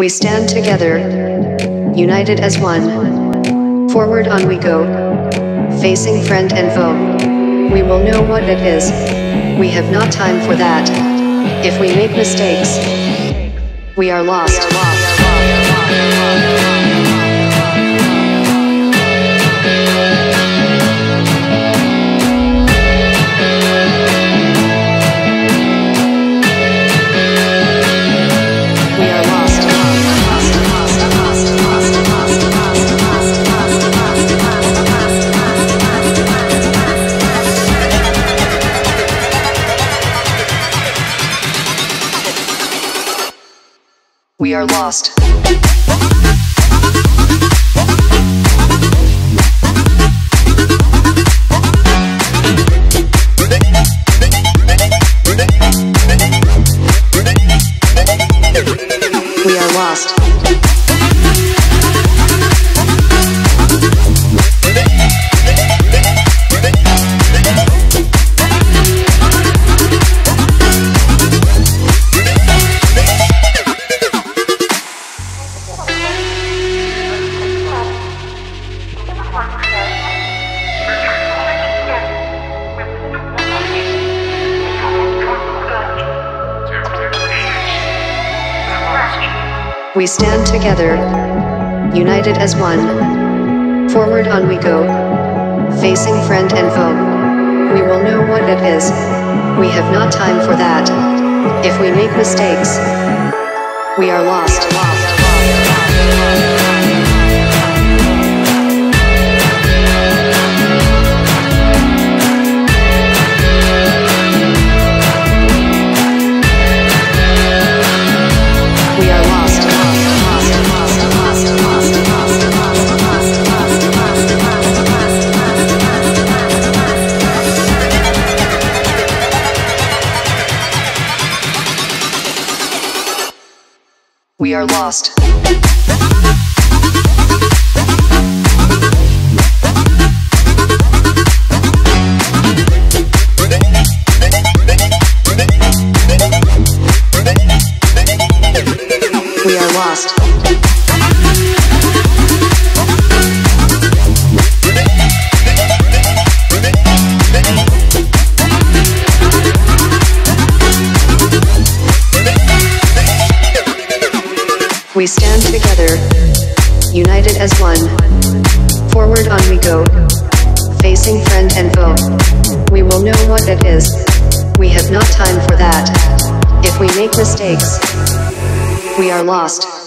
We stand together, united as one. Forward on we go, facing friend and foe. We will know what it is. We have not time for that. If we make mistakes, we are lost. We are lost. We are lost. We stand together, united as one. Forward on we go, facing friend and foe. We will know what it is. We have not time for that. If we make mistakes, we are lost. We are lost. We are lost. We stand together, united as one. Forward on we go, facing friend and foe. We will know what it is. We have not time for that. If we make mistakes, we are lost.